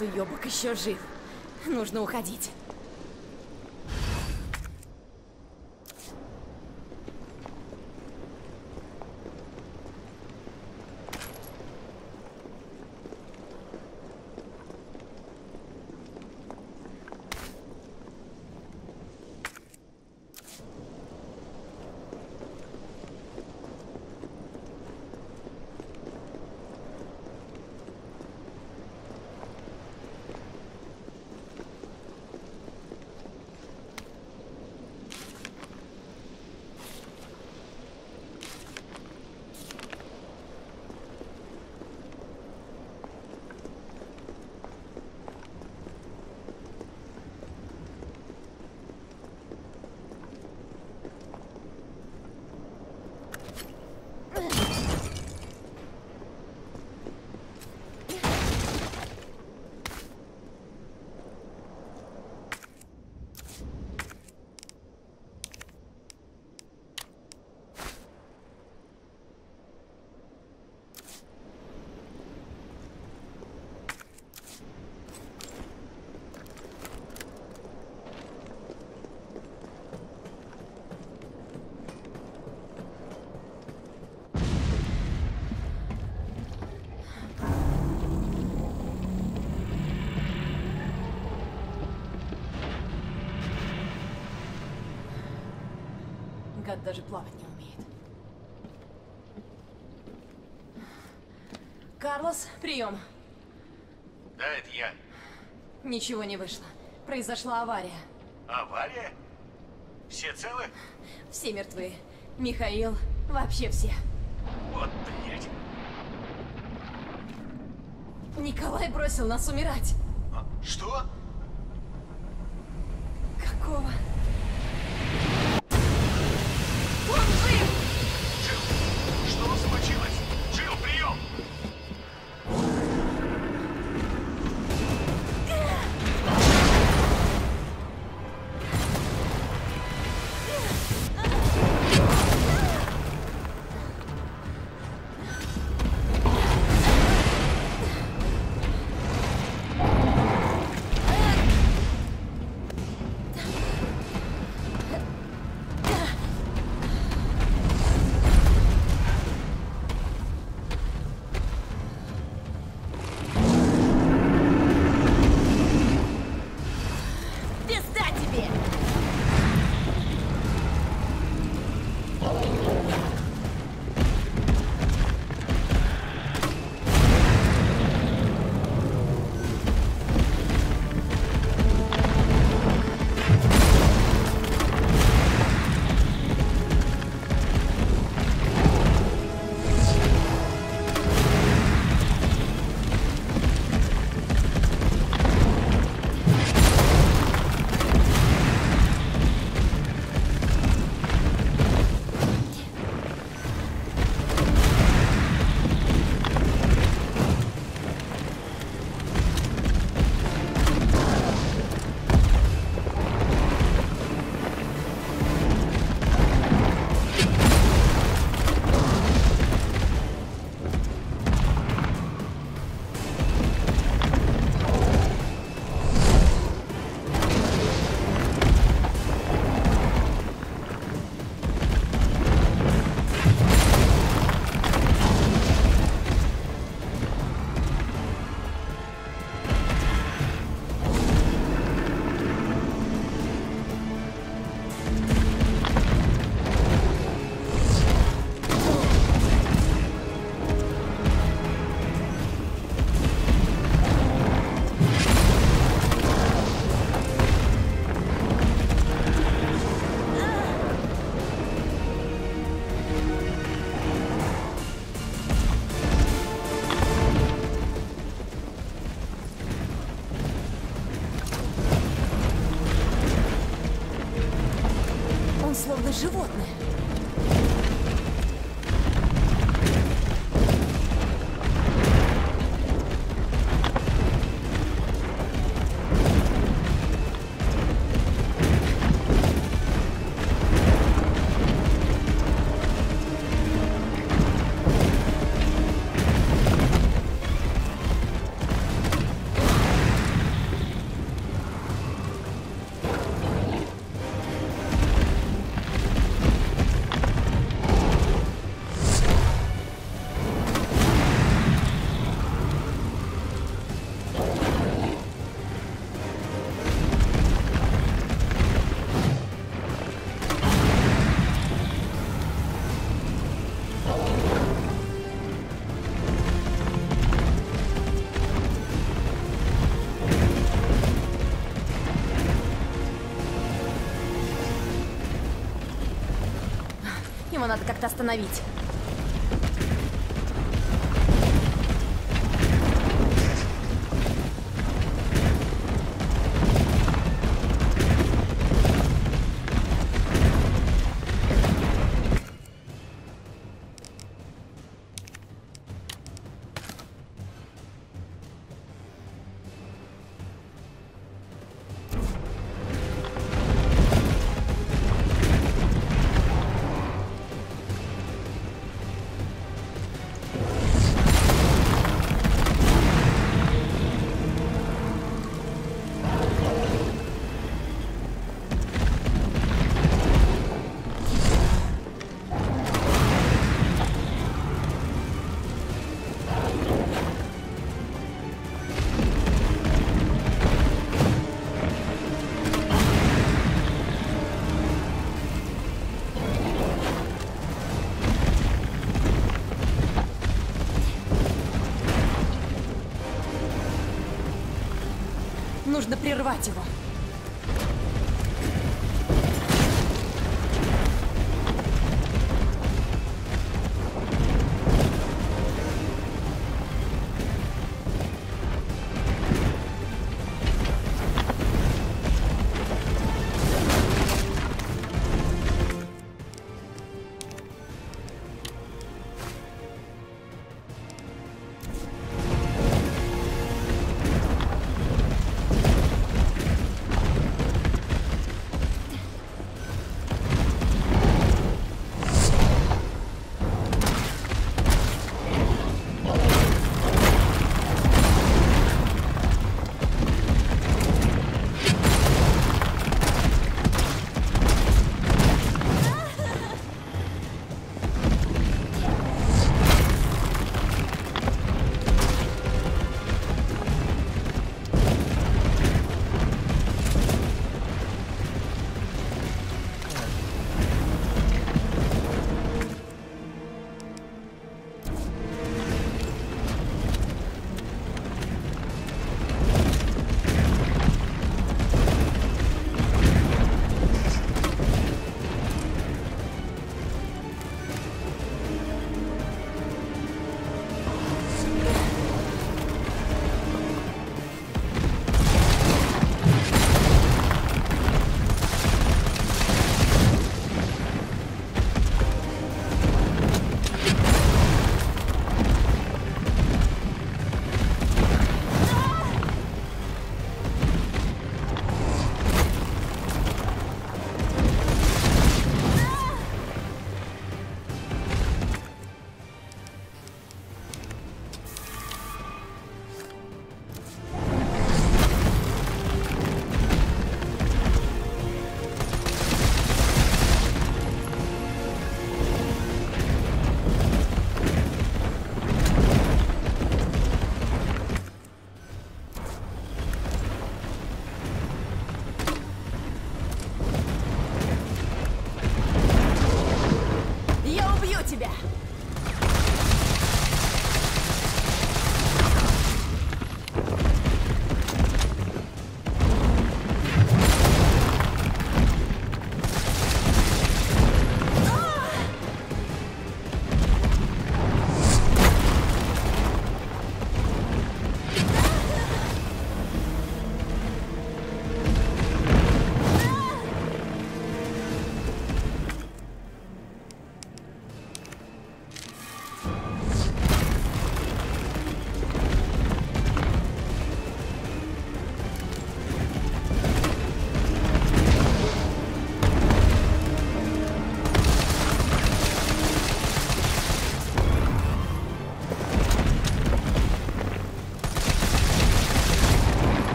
Уёбок еще жив. Нужно уходить. Гад даже плавать не умеет. Карлос, прием. Да, это я. Ничего не вышло. Произошла авария. Авария? Все целы? Все мертвы. Михаил, вообще все. Вот блядь. Николай бросил нас умирать. А, что? Какого? животное. Надо как-то остановить. Нужно прервать его.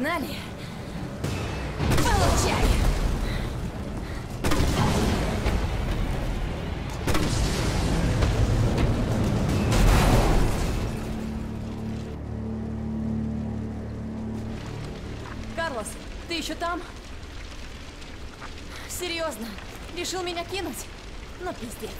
Погнали. Получай! Карлос, ты еще там? Серьезно? Решил меня кинуть? Ну, пиздец.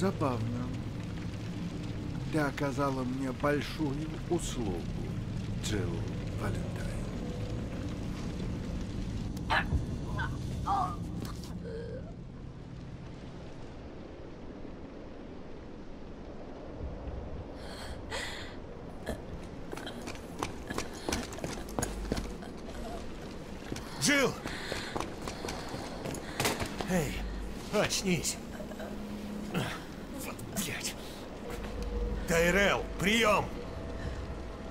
Забавно. Ты оказала мне большую услугу, Джилл Валентайн. Джилл! Эй, очнись. Вот, блядь. Тайрел, прием!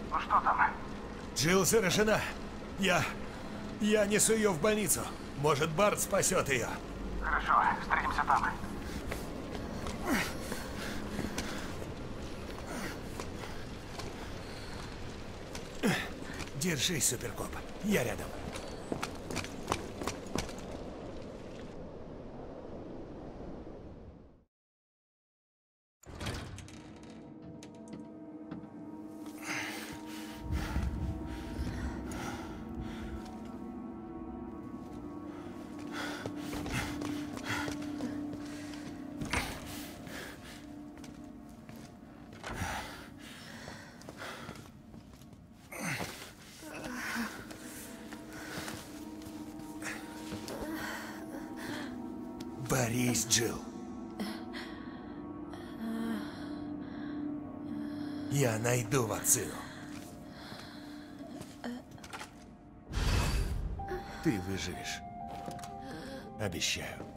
Ну что там? Джилл заражена. Я... Я несу ее в больницу. Может, Барт спасет ее. Хорошо, встретимся там. Держись, Суперкоп. Я рядом. Борис, Джилл. Я найду вакцину. Ты выживешь. Обещаю.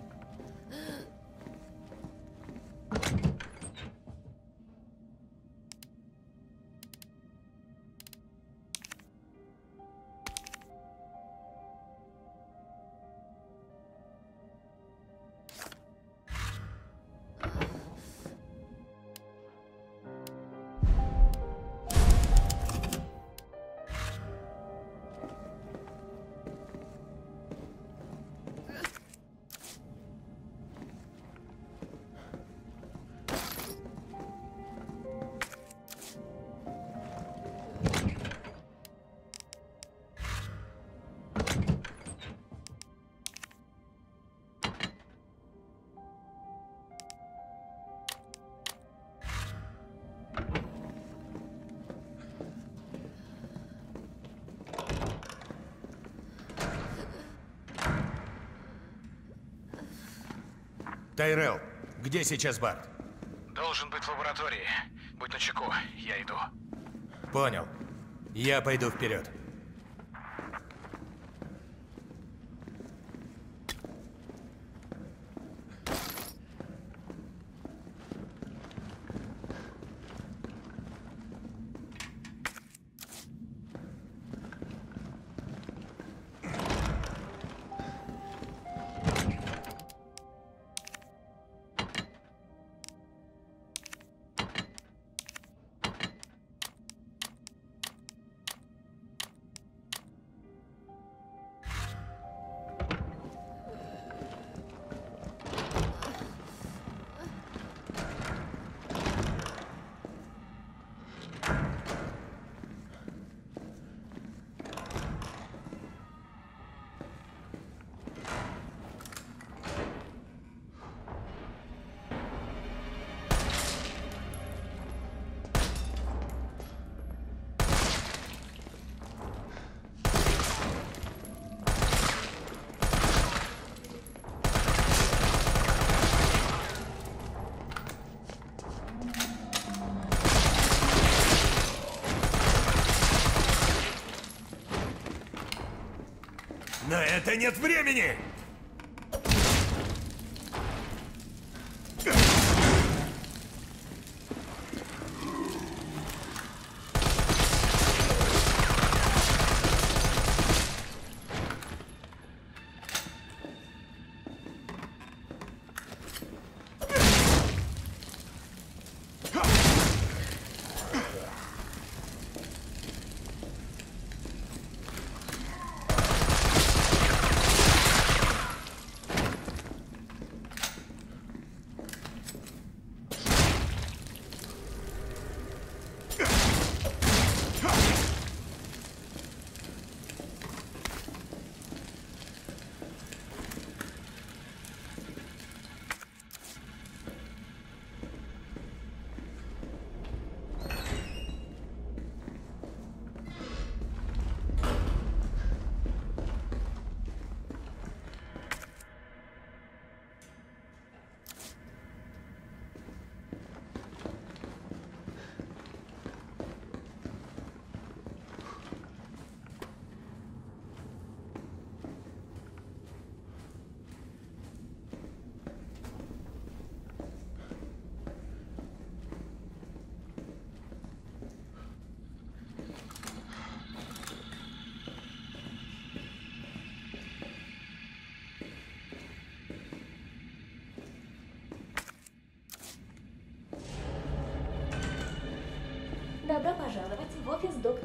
Тайрел, где сейчас Барт? Должен быть в лаборатории. Будь начеку, я иду. Понял. Я пойду вперед. Это нет времени!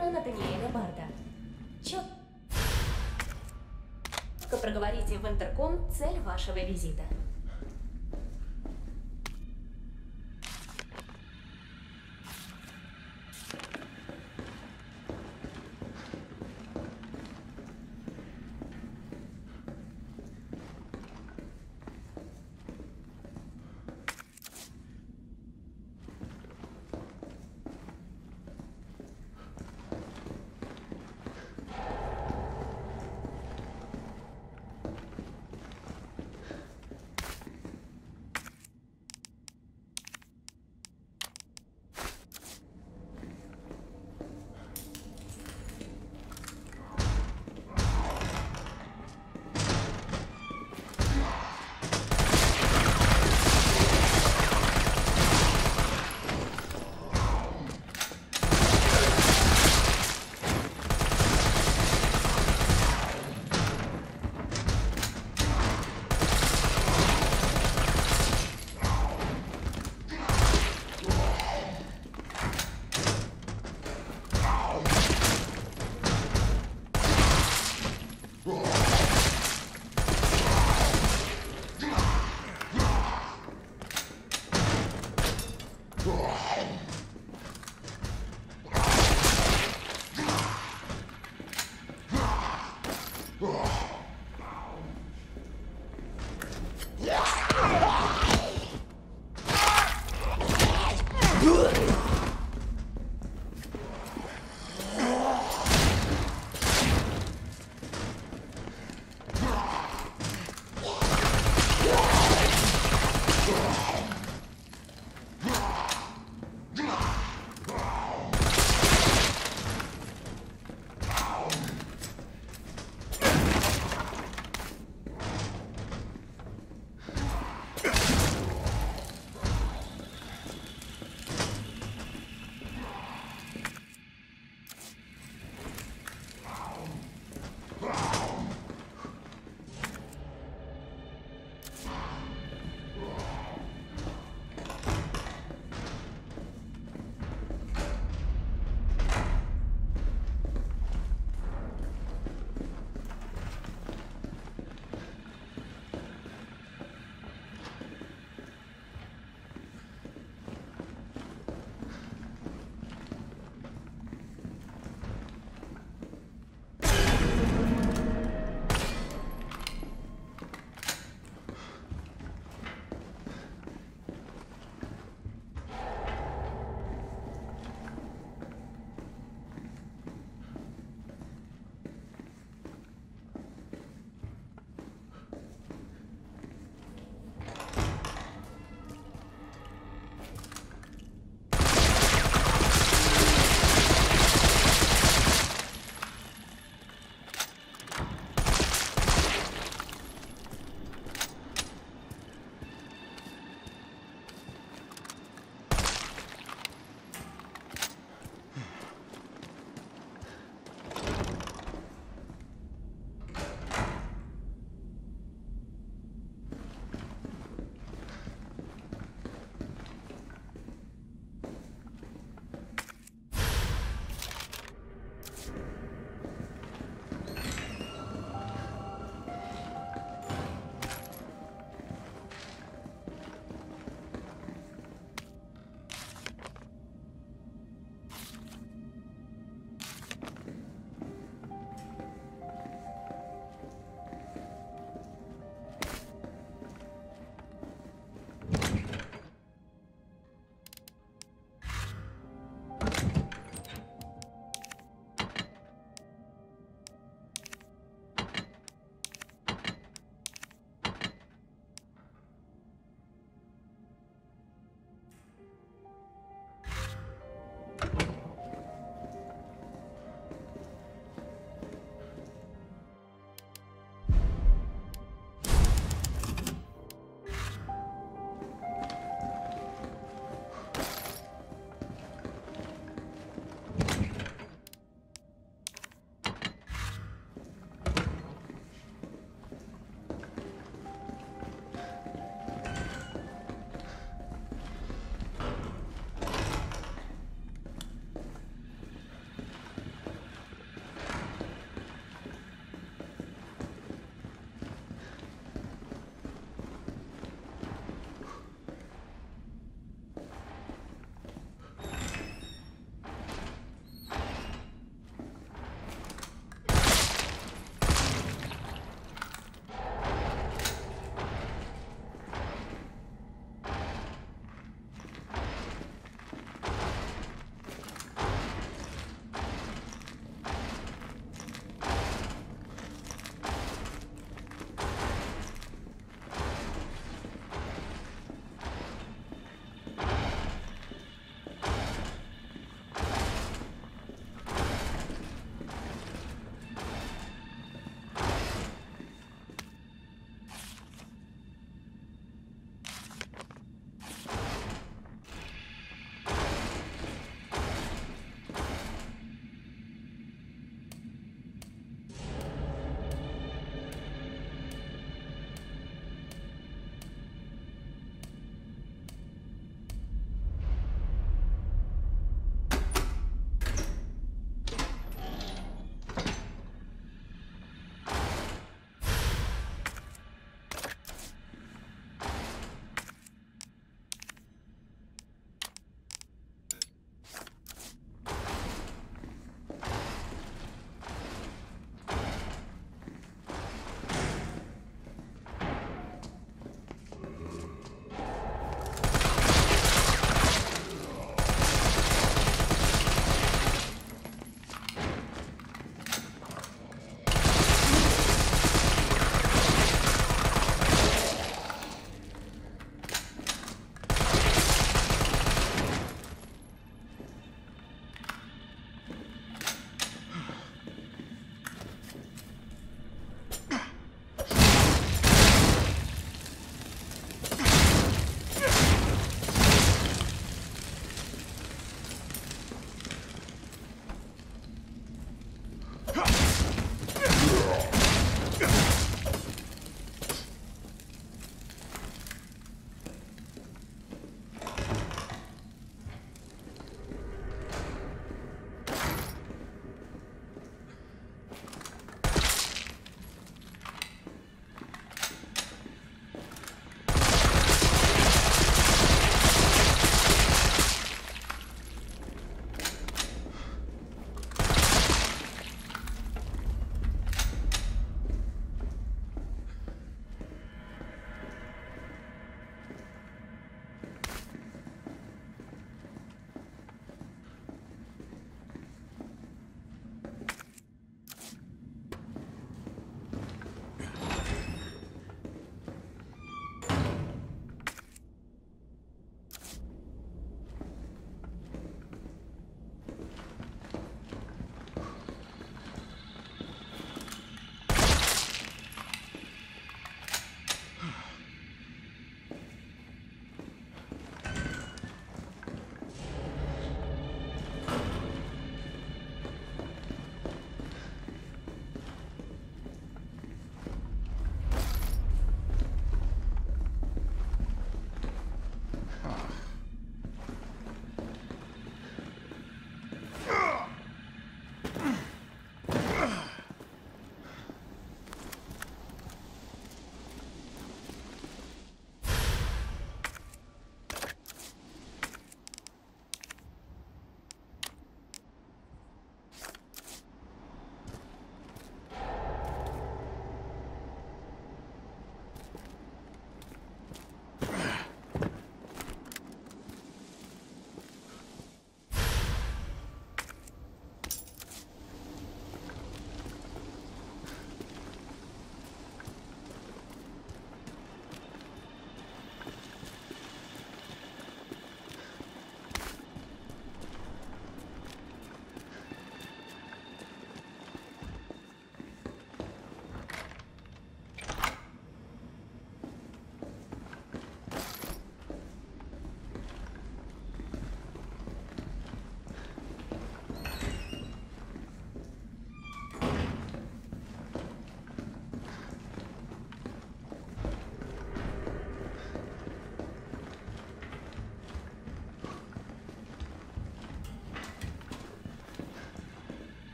Доктора Натаниэля Барда. Чё? Проговорите в интерком цель вашего визита.